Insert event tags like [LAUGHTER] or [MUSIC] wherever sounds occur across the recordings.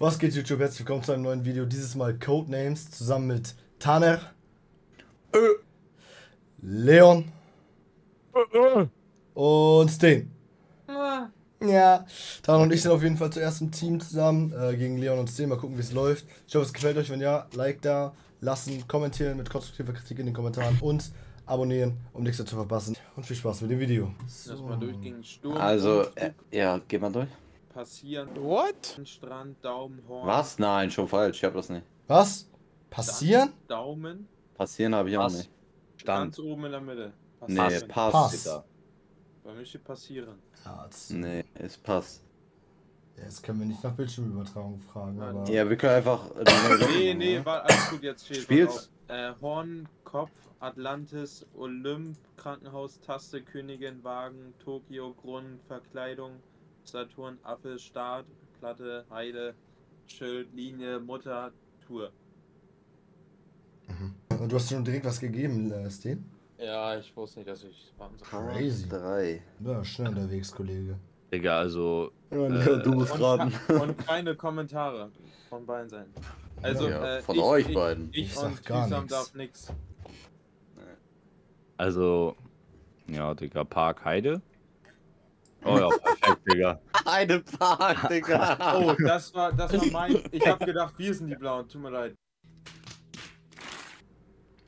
Was geht YouTube? Herzlich willkommen zu einem neuen Video. Dieses Mal Codenames zusammen mit Taner, Äh. Leon und Steen. Ja, Taner und ich sind auf jeden Fall zuerst im Team zusammen äh, gegen Leon und Steen. Mal gucken, wie es läuft. Ich hoffe, es gefällt euch. Wenn ja, Like da, lassen, kommentieren mit konstruktiver Kritik in den Kommentaren und abonnieren, um nichts mehr zu verpassen. Und viel Spaß mit dem Video. Erstmal durch gegen Sturm. Also, äh, ja, geh mal durch. Passieren. What? Strand, Daumen, Horn. Was? Nein, schon falsch. Ich hab das nicht. Was? Passieren? Daumen. Passieren habe ich auch Was? nicht. Ganz oben in der Mitte. Nee, Passieren. es passt. Pass. Digga. Bei mir steht passieren. Das, Nee, es passt. ja, das können wir nicht nach Bildschirmübertragung fragen, Nein. aber. Ja, wir können einfach. Nee, nee, war alles gut, jetzt steht Spiel's. pass auf. Äh, Horn, Kopf, Atlantis, Olymp, Krankenhaus, Taste, Königin, Wagen, Tokio, Grund, Verkleidung, Saturn, Affe, Start, Platte, Heide, Schild, Linie, Mutter, Tour. Und du hast schon direkt was gegeben, äh, Steen? Ja, ich wusste nicht, dass ich warten soll. Crazy. Drei. Ja, schnell unterwegs, Kollege. Digga, also. Ja, du musst Und, raten. [LAUGHS] und keine Kommentare von beiden Seiten. Also, Ja, äh, von ich, euch ich, beiden. Ich, Ich sag und Tüsam nix. darf nix. Also. Ja, Digga, Park Heide. Oh ja, perfekt, Digga. [LAUGHS] Eine Park, Digga. [LAUGHS] Oh, das war, das war mein. Ich hab gedacht, wir sind die Blauen, tut mir leid.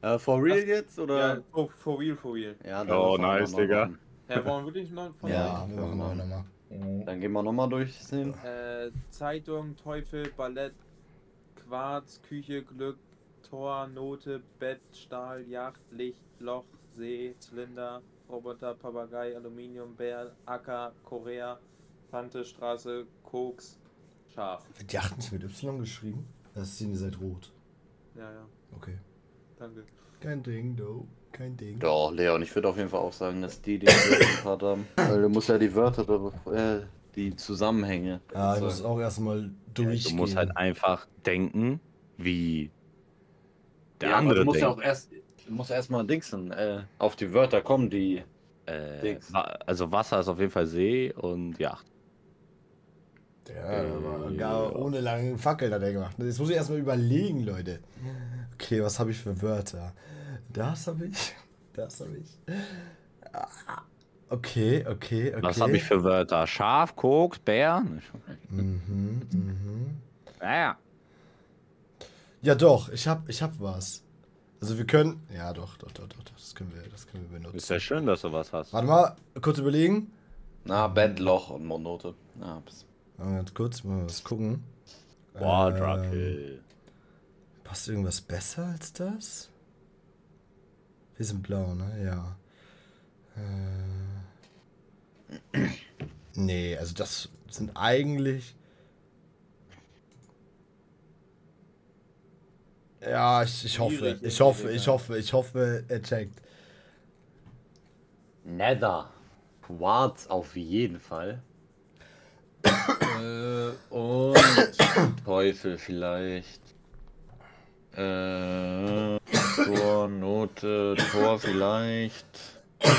Äh, for real jetzt? Oder? Ja, oh, for real, for real. Ja, Oh, wir nice, Digga. Herr, wollen wir wirklich noch von Ja, Ja, wir machen auch ja. nochmal. Dann gehen wir nochmal durchsehen. Äh, Zeitung, Teufel, Ballett, Quarz, Küche, Glück, Tor, Note, Bett, Stahl, Yacht, Licht, Loch, See, Zylinder, Roboter, Papagei, Aluminium, Bär, Acker, Korea, Tante, Straße, Koks, Schaf. Wird die 8 nicht mit Y geschrieben? Das ist ihr seid rot. Ja, ja, Okay. danke. Kein Ding, do. Kein Ding. Doch, Leon, ich würde auf jeden Fall auch sagen, dass die den Part haben. [COUGHS] Weil du musst ja die Wörter, äh, die Zusammenhänge. Ah, ich muss auch erstmal Du durchgehen. musst halt einfach denken, wie der ja, andere du musst ja denkt. auch erst, du musst erstmal dingsen, äh, auf die Wörter kommen, die. Äh, also Wasser ist auf jeden Fall See und Yacht. Ja, aber gar ohne lange Fackel hat er gemacht. Jetzt muss ich erstmal überlegen, Leute. Okay, was habe ich für Wörter? Das habe ich. [LAUGHS] Das habe ich. Ah, Okay, okay, okay. Was habe ich für Wörter? Schaf, Koks, Bär? Mhm, mhm. Naja. Ja, doch, ich hab, ich hab was. Also wir können. Ja, doch, doch, doch, doch, doch, das können wir, das können wir benutzen. Ist ja schön, dass du was hast. Warte mal, kurz überlegen. Na, Bett, Loch und Monote. Ja, bis- Mal ganz kurz, mal was gucken. Boah, Ähm. Passt irgendwas besser als das? Wir sind blau, ne? Ja. Äh, nee, also das sind eigentlich. Ja, ich, ich hoffe, ich hoffe, ich hoffe, ich hoffe, er checkt. Nether. Quarz auf jeden Fall. äh, und [COUGHS] Teufel vielleicht. Äh, Tor, Note, Tor vielleicht.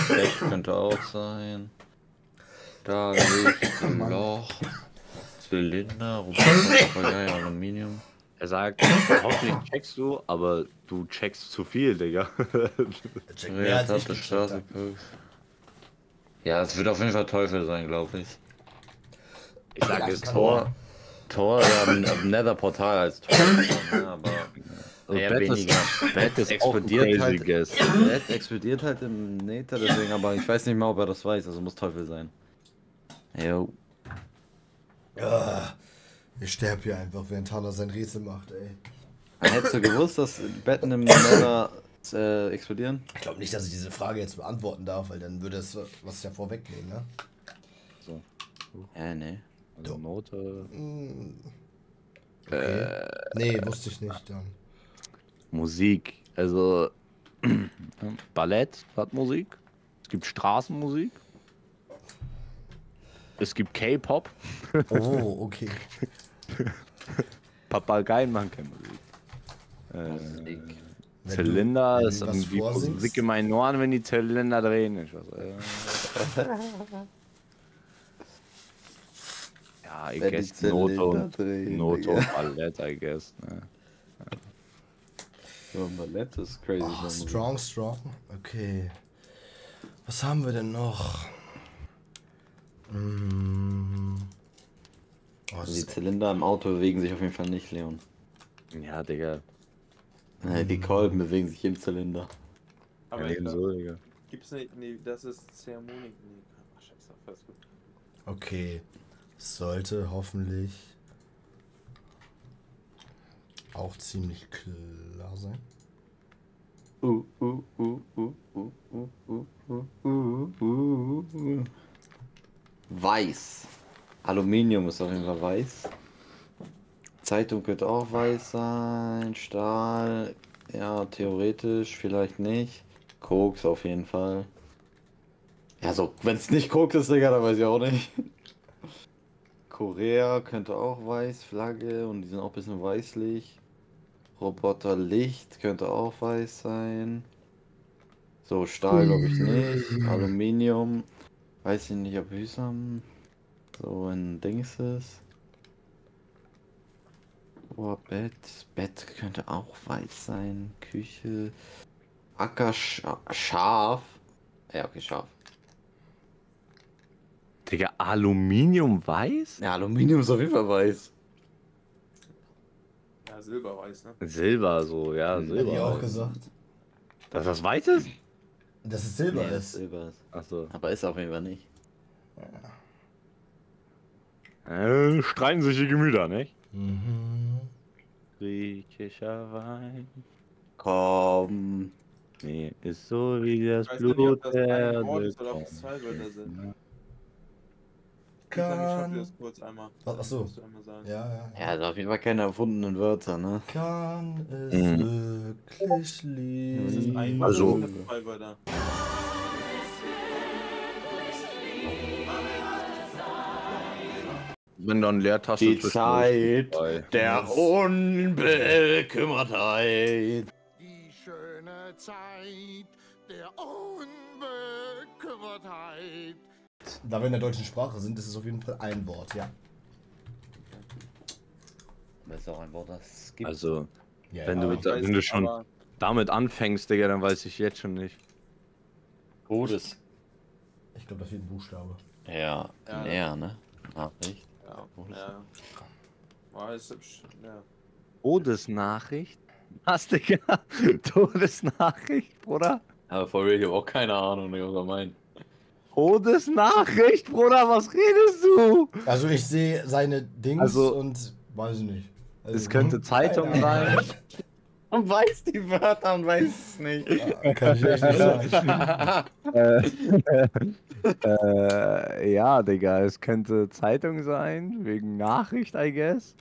Bett könnte auch sein. Da [COUGHS] Licht, Loch. Zylinder, Papagei, Aluminium. Er sagt, [LAUGHS] hoffentlich checkst du, aber du checkst zu viel, Digga. Er checkt mehr Ja, als ich gecheckt. Ja, es wird auf jeden Fall Teufel sein, glaube ich. Ich sag es Tor, Tor, ja, ein Nether-Portal als Tor. ja, aber eher Bett weniger. ist, [LAUGHS] Bett ist explodiert halt. Guess. Red explodiert halt im Nether, deswegen, aber ich weiß nicht mal, ob er das weiß, also muss Teufel sein. Jo. Ah, ich sterbe hier einfach, während Tana sein Rätsel macht, ey. Hättest du gewusst, dass Betten im Nether äh, explodieren? Ich glaube nicht, dass ich diese Frage jetzt beantworten darf, weil dann würde es was ja vorwegnehmen, ne? Ja, nee. Also Note. Okay. nee, wusste ich nicht dann. Musik. Also [CLEARS THROAT] Ballett hat Musik. Es gibt Straßenmusik. Es gibt K-Pop. Oh, okay. [LAUGHS] [LAUGHS] Papageien machen keine Musik. Äh, Zylinder du- ist irgendwie? Musik in meinen Ohren, wenn die Zylinder drehen. Ich weiß, äh. ja, [LAUGHS] Ja, I Wenn guess Digga. und Ballett, I guess. Ne? Ja, Ballett ist crazy. Oh, strong, strong. Okay. Was haben wir denn noch? Mm. Oh, Also die Zylinder im Auto bewegen sich auf jeden Fall nicht, Leon. Ja, Digga. Nee, die Kolben bewegen sich im Zylinder. Aber ja, ebenso, Digga. gibt's nicht. Nee, das ist Zeremonik. Nee, ach, scheiße, alles gut. okay. Sollte hoffentlich auch ziemlich klar sein. Uh, uh, uh, uh, uh, uh, uh, uh, uh, uh, uh. Weiß. Aluminium ist auf jeden Fall weiß. Zeitung könnte auch weiß sein. Stahl, ja, theoretisch, vielleicht nicht. Koks auf jeden Fall. Ja, so, wenn es nicht Koks ist, Digga, dann weiß ich auch nicht. Korea könnte auch weiß, Flagge und die sind auch ein bisschen weißlich. Roboter Licht könnte auch weiß sein. So, Stahl glaube ich nicht. Aluminium. Weiß ich nicht, ob Hüsam so ein Dings ist. Oh, Bett. Bett könnte auch weiß sein. Küche. Acker Scha Schaf. Ja, okay, Schaf. Digga, Aluminium weiß? Ja, Aluminium ist auf jeden Fall weiß. Ja, Silberweiß, ne? Silber, so, ja, Hm, Hätte ich Silber. auch gesagt. Dass das weiß ist? Dass es Silber Nee, das ist. Silber ist. Achso. Aber ist auf jeden Fall nicht. Äh, streiten sich die Gemüter, nicht? Mhm. Griechischer Wein. Komm. Nee, ist so wie das Ich weiß nicht, Blut ob das der Erde ist oder ob es zwei. Wörter sind. Ja. Ich Kann, das kurz einmal. Ach- ach so. Musst du einmal sagen. ja, ja. Ja, das auf jeden Fall keine erfundenen Wörter, ne? Kann es Mhm. wirklich Das lieben? ist ein Wort Also- oder zwei Wörter. Wenn dann Leertaste Die Zeit der Unbekümmertheit. Die schöne Zeit der Unbekümmertheit. Da wir in der deutschen Sprache sind, ist es auf jeden Fall ein Wort, ja. Das ist auch ein Wort, das es gibt. Also, ja Wenn ja. du da- wenn du schon- damit anfängst, Digga, dann weiß ich jetzt schon nicht. Todes. Ich glaube, da fehlt ein Buchstabe. Ja, Ja. näher, ne? Nachricht. Ja, ja. War es hübsch. Ja. Todesnachricht? Was, Digga? [LAUGHS] Todesnachricht, Bruder? Aber for real, ich hab auch keine Ahnung, was er meint. Todesnachricht, Bruder, was redest du? Also ich sehe seine Dings Also- und weiß ich nicht. Also, Es könnte Zeitung sein. [LAUGHS] Man weiß die Wörter und weiß es nicht. Ja, Kann ich echt nicht sagen. [LAUGHS] äh, ja, Digga, es könnte Zeitung sein, wegen Nachricht, I guess.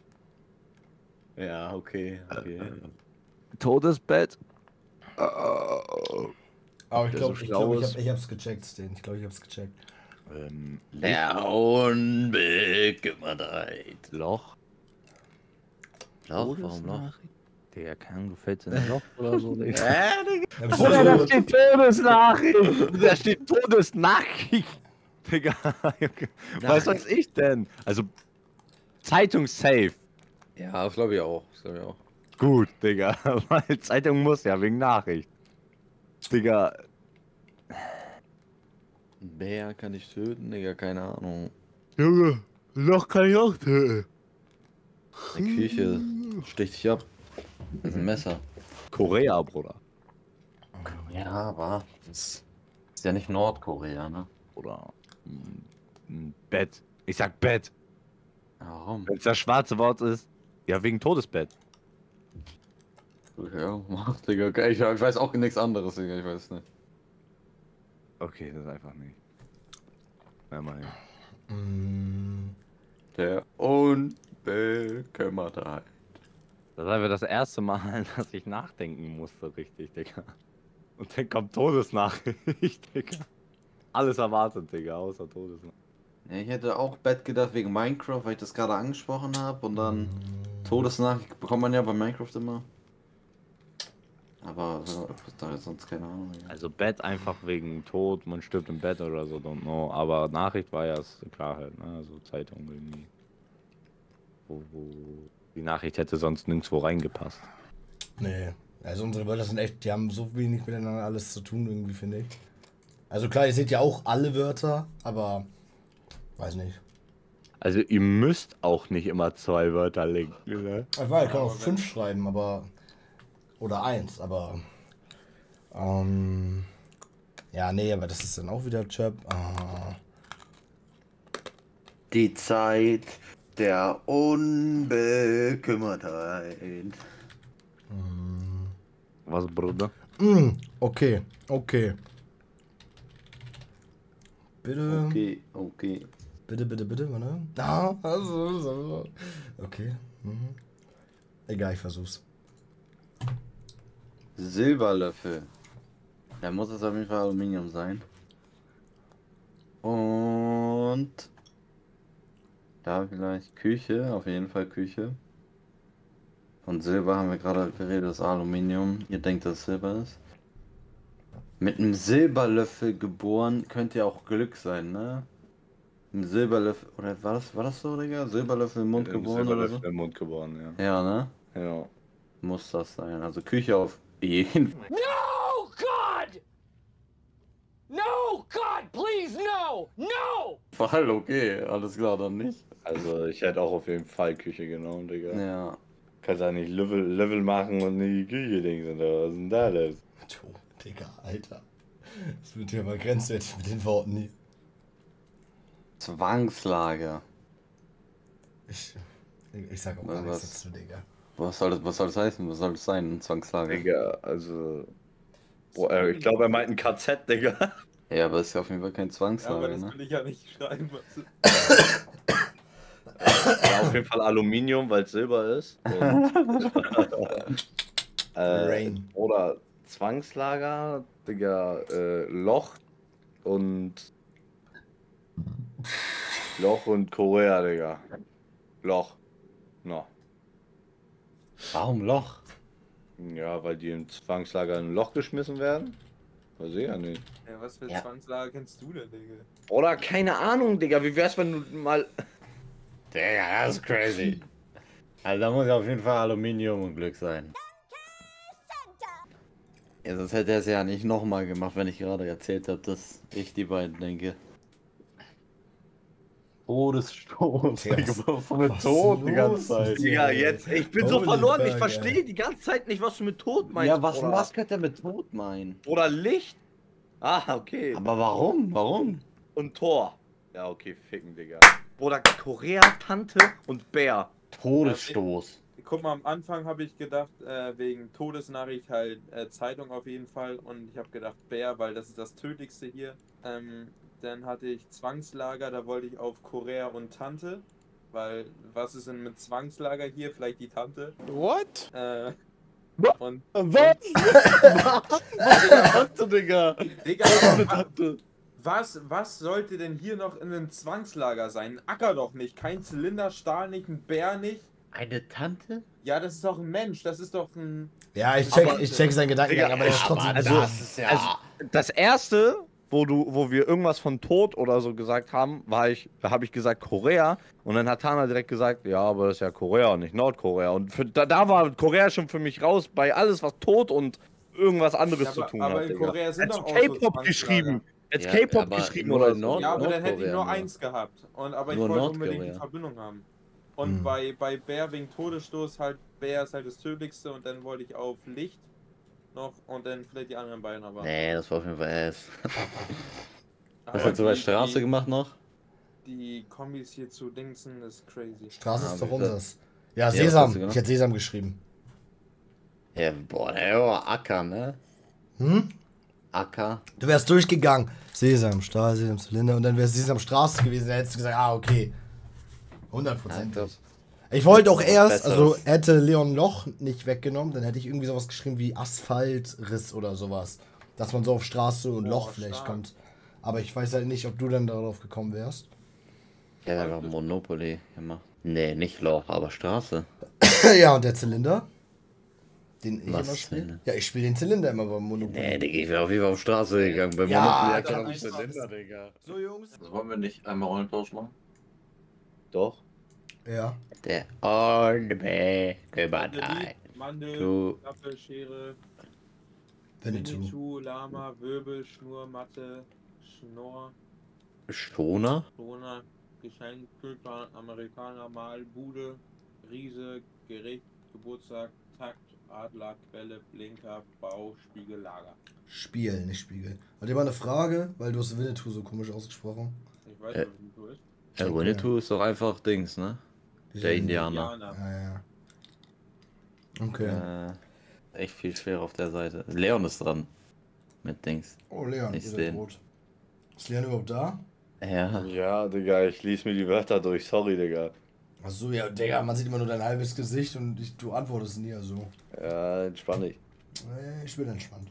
ja, okay, okay. Todesbett. Aber ich glaube, so ich, glaub, ich, hab, ich hab's gecheckt, Stan. Ich glaube, ich hab's gecheckt. Ähm, Unbekümmertheit. Loch. Loch, warum Loch? Digga, keine Ahnung, du fällst in ein Loch oder so, [LAUGHS] Digga. Hä, Digga? Du da steht Todesnachricht. Da steht Todesnachricht. Digga, [LAUGHS] was weiß ich denn? Also, Zeitung safe. Ja, das glaube ich auch. Das glaube ich auch. Gut, Digga, [LAUGHS] weil Zeitung muss ja wegen Nachricht. Digga, Bär kann ich töten, Digga, keine Ahnung. Junge, Loch kann ich auch töten. Eine Küche sticht dich ab. Das ist ein Messer. Korea, Bruder. Ja, aber das ist ja nicht Nordkorea, ne? Oder ein Bett. Ich sag Bett. Warum? Wenn es das schwarze Wort ist, ja, wegen Todesbett. Ja, mach, Digga. Okay, Ich, ich weiß auch nichts anderes, Digga, ich weiß nicht. Okay, das ist einfach nicht. Mein. Mm, Der Unbekümmertheit. Das einfach das erste Mal, [LAUGHS] dass ich nachdenken musste, richtig, Digga. Und dann kommt Todesnachricht, [LAUGHS] Digga. Alles erwartet, Digga, außer Todesnachricht. Ja, ich hätte auch Bett gedacht wegen Minecraft, weil ich das gerade angesprochen habe. Und dann Todesnachricht bekommt man ja bei Minecraft immer. Aber so, da ist sonst keine Ahnung. Digga. Also Bett einfach wegen Tod, man stirbt im Bett oder so, don't know. Aber Nachricht war ja klar halt, ne? Also Zeitung irgendwie. wo, wo die Nachricht hätte sonst nirgendwo reingepasst. Nee. Also unsere Wörter sind echt, die haben so wenig miteinander alles zu tun, irgendwie, finde ich. Also klar, ihr seht ja auch alle Wörter, aber weiß nicht. Also ihr müsst auch nicht immer zwei Wörter linken, ne? Ich weiß, ich kann auch fünf schreiben, aber. Oder eins, aber. Ähm. Ja, nee, aber das ist dann auch wieder Chöp. Ah, Die Zeit der Unbekümmertheit. Was, Bruder? mm, okay, okay. Bitte, Okay, okay. bitte, bitte, bitte, warte. Ah, also, so. Okay. Mhm. Egal, ich versuch's. Silberlöffel. Da muss es auf jeden Fall Aluminium sein. Und da vielleicht Küche, auf jeden Fall Küche. Von Silber haben wir gerade geredet, das ist Aluminium. Ihr denkt, dass es Silber ist. Mit einem Silberlöffel geboren könnte ja auch Glück sein, ne? Ein Silberlöffel, oder war das, war das so, Digga? Silberlöffel im Mund Mit einem geboren oder so? Silberlöffel im Mund geboren, ja. Ja, ne? Ja. Muss das sein. Also Küche auf jeden Fall. No, God! No, God, please, no! No! Fall okay, alles klar, dann nicht. Also ich hätte auch auf jeden Fall Küche genommen, Digga. Ja. Kannst ja nicht Level, Level machen und in die Küche denken. Was ist denn da das? Jo, Digga, Alter. Das wird hier mal grenzwertig mit den Worten hier. Zwangslager. Ich, ich sag auch Was- gar nichts was? dazu, Digga. Was soll das, was soll das heißen? Was soll das sein, ein Zwangslager? Digga, also. Boah, äh, ich glaube, er meint ein KZ, Digga. Ja, aber es ist ja auf jeden Fall kein Ja, aber das ne? will ich ja nicht schreiben. [COUGHS] Ja, auf jeden Fall Aluminium, weil es Silber ist. Und, [LAUGHS] äh, oder Zwangslager, Digga, äh, Loch und. Loch und Korea, Digga. Loch. No. Warum Loch? Ja, weil die im Zwangslager in ein Loch geschmissen werden? Weiß ich ja nicht. ja, was für Ja. Zwangslager kennst du denn, Digga? Oder keine Ahnung, Digga. Wie wär's, wenn du mal. Digga, das ist crazy. Also da muss ja auf jeden Fall Aluminium und Glück sein. Ja, sonst hätte er es ja nicht nochmal gemacht, wenn ich gerade erzählt habe, dass ich die beiden denke. Todesstoß. Ja, was für eine was Tod ist die ganze los? Zeit. Digga, jetzt. Ich bin so verloren. Ich verstehe die ganze Zeit nicht, was du mit Tod meinst. Ja, was, was könnte er mit Tod meinen? Oder Licht? Ah, okay. Aber warum? Warum? Und Tor. Ja, okay, ficken, Digga. Bruder, Korea, Tante und Bär. Todesstoß. Guck mal, am Anfang habe ich gedacht, äh, wegen Todesnachricht halt äh, Zeitung auf jeden Fall. Und ich habe gedacht Bär, weil das ist das Tödlichste hier. Ähm, dann hatte ich Zwangslager, da wollte ich auf Korea und Tante. Weil, was ist denn mit Zwangslager hier? Vielleicht die Tante. What? Äh, und, Was? [LAUGHS] Tante, Digga. Digga, Eine wa- Tante. was, was sollte denn hier noch in einem Zwangslager sein? Ein Acker doch nicht, kein Zylinderstahl nicht, ein Bär nicht. Eine Tante? Ja, das ist doch ein Mensch, das ist doch ein. Ja, ich check, Aber- ich check seinen Gedankengang, aber der ist trotzdem. also- das ist ja. also- Das erste, wo du, wo wir irgendwas von Tod oder so gesagt haben, war ich, da habe ich gesagt Korea und dann hat Tana direkt gesagt, ja, aber das ist ja Korea und nicht Nordkorea. Und für, da, da war Korea schon für mich raus bei alles, was Tod und irgendwas anderes Ja, zu aber- tun aber hat. in Digga. Korea sind doch K-Pop geschrieben. Jetzt Ja, K-Pop geschrieben oder in so. Nord- Ja, aber dann hätte ich nur eins gehabt. Und, aber ich wollte unbedingt die Verbindung haben. Und Hm. bei, bei Bär wegen Todesstoß halt, Bär ist halt das Tödlichste und dann wollte ich auf Licht noch und dann vielleicht die anderen beiden aber. Nee, das war auf jeden Fall S. [LAUGHS] Was hast du bei Straße die, gemacht noch? Die Kombis hier zu Dingsen ist crazy. Straße Ah, ist doch unseres. Ja, was Sesam. ich hätte Sesam geschrieben. Ja, boah, der war Acker, ne? Hm? Acker. Du wärst durchgegangen. Sesam, Stahl, Sesam, Zylinder. Und dann wärst Sesam Straße gewesen. Dann hättest du gesagt, ah, okay. 100%. Ja, das- Ich wollte auch erst, also hätte Leon Loch nicht weggenommen, dann hätte ich irgendwie sowas geschrieben wie Asphaltriss oder sowas. Dass man so auf Straße und Boah, Loch vielleicht stark. kommt. Aber ich weiß halt nicht, ob du dann darauf gekommen wärst. Ja, der war Monopoly gemacht. Nee, nicht Loch, aber Straße. [COUGHS] ja, und der Zylinder? Den ich Was immer spiele? Ja, ich spiele den Zylinder immer beim Monopoly. Nee, Digga, ich wäre auf jeden Fall auf Straße gegangen. Bei Ja, Monopoly was. Zylinder, Digga. So, Jungs. wollen wir nicht einmal Rollentausch machen? Doch. Ja. Der Orbe Überleid. Mandelit, Mandel, Du- Klappe, Schere, Winnetou. Lama, Wirbel, Schnur, Matte, Schnorr, Schoner? Corona, Geschenk, Kühlplan, Amerikaner, Mal, Bude, Riese, Gericht, Geburtstag, Takt, Adler, Quelle, Blinker, Bau, Spiegel, Lager. Spiel, nicht Spiegel. Hat jemand eine Frage? Weil du hast Winnetou so komisch ausgesprochen. Ich weiß Äh. du bist. Der Okay. Winnetou ist doch einfach Dings, ne? Der Indianer. Indianer. Ja, ja. Okay. Äh, echt viel schwer auf der Seite. Leon ist dran. Mit Dings. Oh, Leon, nicht seid sehen. rot. Ist Leon überhaupt da? Ja. Ja, Digga, ich lies mir die Wörter durch. Sorry, Digga. Achso, ja, Digga, man sieht immer nur dein halbes Gesicht und ich, du antwortest nie, also. Ja, entspann dich. Äh, Ich bin entspannt.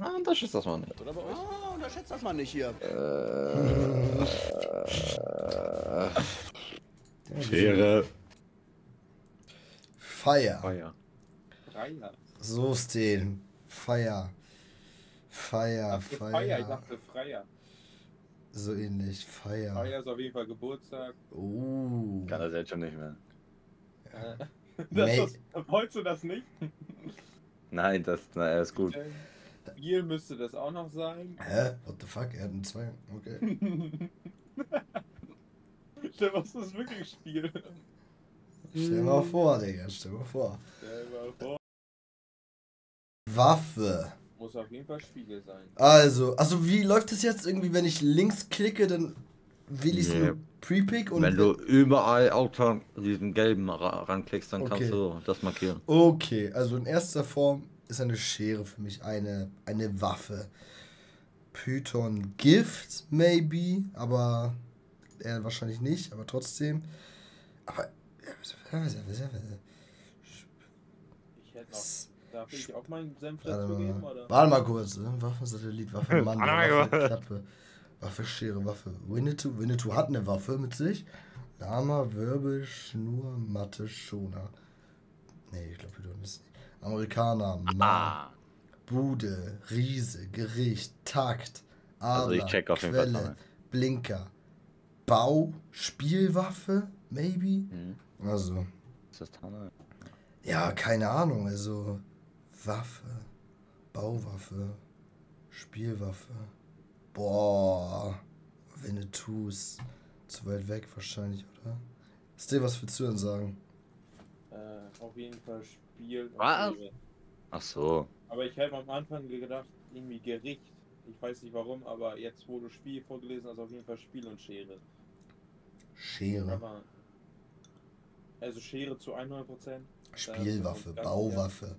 Ah, das ist das mal nicht. Oder bei euch? Ah, unterschätzt das mal nicht hier. Schere. Feier. Feuer. Freier. So stehen. Feier. Feier, Ach, Freier, ich Feier. dachte Freier. So ähnlich. Feier. Freier ist auf jeden Fall Geburtstag. Oh. Kann das jetzt schon nicht mehr. Äh, May- [LAUGHS] das ist, wolltest du das nicht? [LAUGHS] Nein, das na, ist gut. Spiel müsste das auch noch sein. Hä? What the fuck? Er hat einen zwei. Okay. [LAUGHS] Stell mal, das ist wirklich ein Spiel. Stell mal vor, Digga. Stell mal vor. Stell mal vor. Waffe. Muss auf jeden Fall Spiegel sein. Also, also wie läuft es jetzt irgendwie, wenn ich links klicke, dann will ich Nee. einen Pre-Pick und Wenn du überall Auto diesen gelben ra ranklickst, dann Okay. kannst du das markieren. Okay, also in erster Form ist eine Schere für mich eine, eine Waffe. Python Gift, maybe, aber eher wahrscheinlich nicht, aber trotzdem. Aber. Ich hätte noch. Darf ich auch meinen Senf dazu geben? mal, Oder? warte mal kurz. ne? Waffe, Satellit, Waffe, Mann, Waffe. Klappe, Waffe, Schere, Waffe. Winnetou, Winnetou hat eine Waffe mit sich. Lama, Wirbel, Schnur, Matte, Schoner. Nee, ich glaube, Python ist nicht. Amerikaner, Ah. Mann. Bude, Riese, Gericht, Takt, Adler, Also ich check auf jeden Fall Quelle. Blinker, Bau, Spielwaffe, maybe. Mhm. Also, Ist das Tanne? ja, keine Ahnung, also Waffe, Bauwaffe, Spielwaffe. Boah, Winnetous. Zu weit weg wahrscheinlich, oder? Ist dir was willst du denn sagen? Äh, auf jeden Fall Spiel. und Was? Schere. Ach so. Aber ich habe am Anfang gedacht, irgendwie Gericht. Ich weiß nicht warum, aber jetzt, du Spiel vorgelesen hast, auf jeden Fall Spiel und Schere. Schere, Aber. Also Schere zu 100%. Spielwaffe, ganz Bauwaffe,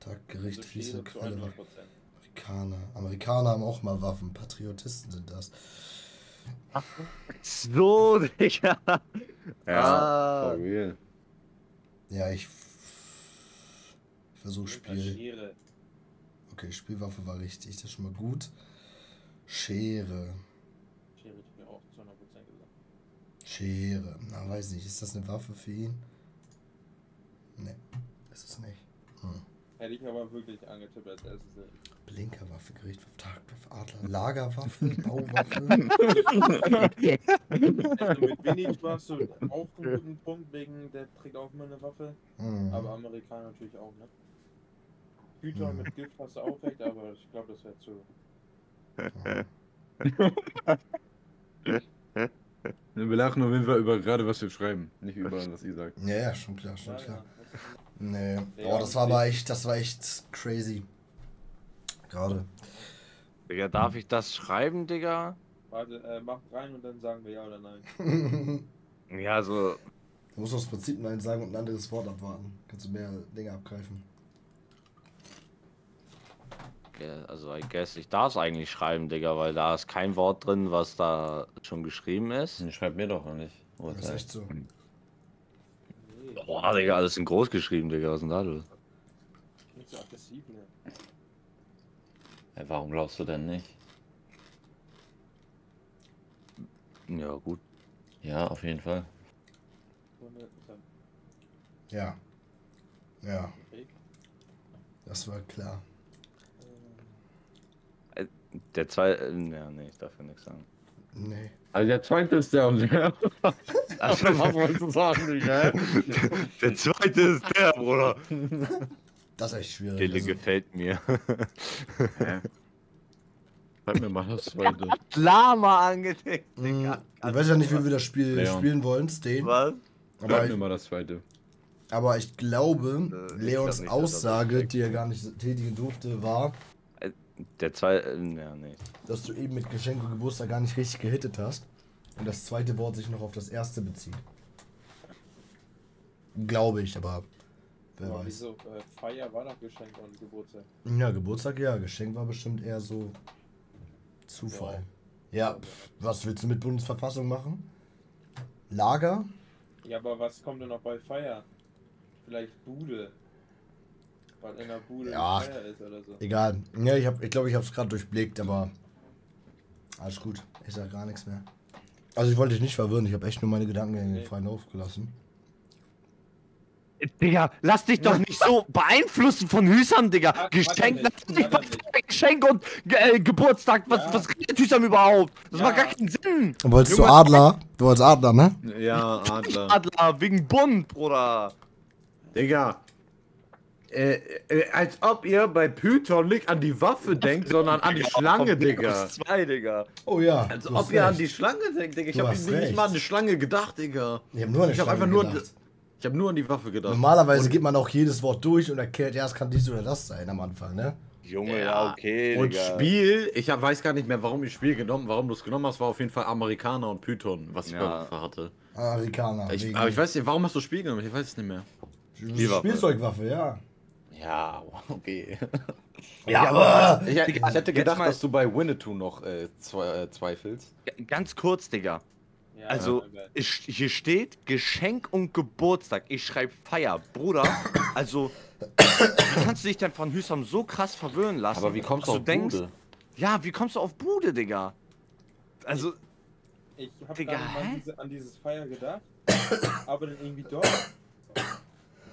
Takt, Also Gericht, Riese, Schere zu Quelle. 100%. Amerikaner. Amerikaner haben auch mal Waffen. Patriotisten sind das. So, Digga. Ja, Ah. for real. Ja, ich. Ich versuche Spiel. Schere. Okay, Spielwaffe war richtig. Das ist schon mal gut. Schere. Schere ich mir auch zu 100% gesagt. Schere. Na, weiß nicht. Ist das eine Waffe für ihn? Nee, ist es nicht. Hm. Hätte ich aber wirklich angetippt als erstes. Blinkerwaffe, Gerichtwaffe, Tagwaffe, Adler, Lagerwaffe, [LAUGHS] Bauwaffe. Also mit Winnie hast du auch einen guten Punkt, wegen der trägt auch immer eine Waffe. Hm. Aber Amerikaner natürlich auch, ne? Hüter Mhm. mit Gift hast du auch recht, aber ich glaube, das wäre zu. Wir lachen auf jeden Fall über gerade, was wir schreiben, nicht über was ihr sagt. Ja, ja, schon klar, schon Ja, klar. ja. Nee. Oh, das war aber echt, das war echt crazy. Gerade. Digga, darf ich das schreiben, Digga? Warte, äh, mach rein und dann sagen wir ja oder nein. du [LAUGHS] Ja, so. musst aus Prinzip Nein sagen und ein anderes Wort abwarten. Kannst du mehr Dinge abgreifen. Ja, Also, I guess, ich darf es eigentlich schreiben, Digga, weil da ist kein Wort drin, was da schon geschrieben ist. Schreib mir doch nicht. Das ist echt so. Boah, Digga, alles in groß geschrieben, Digga, was ist denn da los? nicht so aggressiv, ne? Ja, warum glaubst du denn nicht? Ja, gut. Ja, auf jeden Fall. Ja. Ja, das war klar. Der zwei. äh, Ja, nee, ich darf ja nichts sagen. Nee. Also der zweite ist der und [LAUGHS] der. Also, Was wolltest du sagen, Digga? der zweite ist der, Bruder. Das ist echt schwierig. Dille Also, gefällt mir. Sag mir mal das zweite. [LAUGHS] Lama angedeckt, mh, Digga. ich weiß ja nicht, wie wir das Spiel Leon. spielen wollen, Stain. Was? Aber ich, mir mal das zweite. aber ich glaube, Äh, ich Leons nicht, er das Aussage, die er gar nicht tätigen durfte, war, Der zweite, ja, nee. dass du eben mit Geschenk und Geburtstag gar nicht richtig gehittet hast. Und das zweite Wort sich noch auf das erste bezieht. Glaube ich, aber wer Aber weiß. wieso? Äh, Feier war doch Geschenk und Geburtstag. Ja, Geburtstag ja, Geschenk war bestimmt eher so Zufall. Ja, pff, was willst du mit Bundesverfassung machen? Lager? Ja, aber was kommt denn noch bei Feier? Vielleicht Bude. Weil in der Bude Ja. Feier ist oder so. Egal. Ja, ich glaube, ich, glaub, ich habe es gerade durchblickt, aber alles gut. Ich sag gar nichts mehr. Also ich wollte dich nicht verwirren, ich habe echt nur meine Gedankengänge Nee. freien Lauf gelassen. Digga, lass dich doch nicht so beeinflussen von Hüsam, Digga. Hat- Geschenk, lass dich nicht. Geschenk und äh, Geburtstag. Was, Ja. was redet Hüsam überhaupt? Das Ja. macht gar keinen Sinn. Und wolltest du Adler? Du wolltest Adler, ne? Ja, Adler. Adler, wegen Bund, Bruder. Digga. Äh, äh, als ob ihr bei Python nicht an die Waffe denkt, sondern an die Schlange, Digga. Zwei, Digga. Oh ja. Als ob ihr an recht. die Schlange denkt, Digga. Ich Du hab nicht recht. mal an die Schlange gedacht, Digga. Ich habe nur an die Ich hab Schlange einfach nur an, gedacht. ich hab nur an die Waffe gedacht. Normalerweise geht man auch jedes Wort durch und erklärt, ja, es kann dies oder das sein am Anfang, ne? Junge, ja, Ja, okay, Und Digga. Spiel, ich hab, weiß gar nicht mehr, warum ich Spiel genommen, warum du es genommen hast, war auf jeden Fall Amerikaner und Python, was ich Ja. bei Waffe hatte. Amerikaner. Ich, aber ich weiß nicht, warum hast du Spiel genommen? Ich weiß es nicht mehr. Spielzeugwaffe, ja. Ja, okay. Ja, aber. Ich, ich Digga, hätte gedacht, mal- dass du bei Winnetou noch äh, äh, zweifelst. Ganz kurz, Digga. Ja, Also, ich, hier steht Geschenk und Geburtstag. Ich schreibe Feier. Bruder, also, wie kannst du dich denn von Hüsam so krass verwirren lassen? Aber wie kommst du dass auf denkst, Bude? Ja, wie kommst du auf Bude, Digga? Also, Ich hab Digga, gerade diese, an dieses Feier gedacht, aber dann irgendwie doch.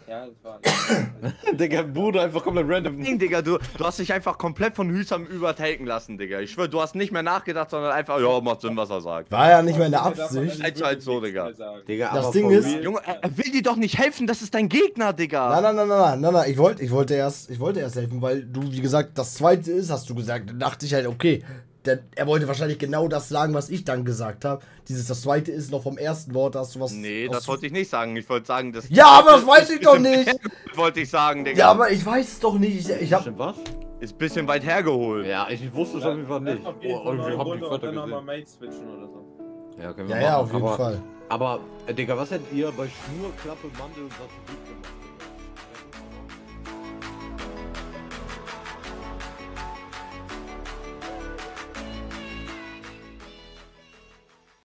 Ja, das war. [LAUGHS] Digga, Bude einfach komplett random. nein, Digga, du, du hast dich einfach komplett von Hüsam übertaken lassen, Digga. Ich schwör, du hast nicht mehr nachgedacht, sondern einfach, ja, macht Sinn, was er sagt. War ja nicht mehr in der Darf man Absicht. Halt halt so, Digga. nichts mehr sagen. Digga, Das aber Ding ist- Junge, er, will dir doch nicht helfen, das ist dein Gegner, Digga. Nein, nein, nein, nein, nein, nein, nein. Ich wollte, ich wollte erst, ich wollte erst helfen, weil du, wie gesagt, das zweite ist, hast du gesagt. Dann dachte ich halt, okay, der, er wollte wahrscheinlich genau das sagen, was ich dann gesagt habe. Dieses, das zweite ist noch vom ersten Wort, da hast du was. Nee, das wollte ich nicht sagen. Ich wollte sagen, das. Ja, aber das weiß ich doch nicht. [LAUGHS] Wollte ich sagen, Digga. Ja, aber ich weiß es doch nicht. Ich, ich hab. Was? Ist ein bisschen weit hergeholt. Ja, ich wusste es auf jeden Fall nicht. Mal gehen, Oh, Runde und Foto dann nochmal. Mate switchen oder so. Ja, können wir Ja, ja, machen. auf jeden aber, Fall. Aber, Digga, was hättet ihr bei Schnur, Klappe, Mandel und Satellit gemacht?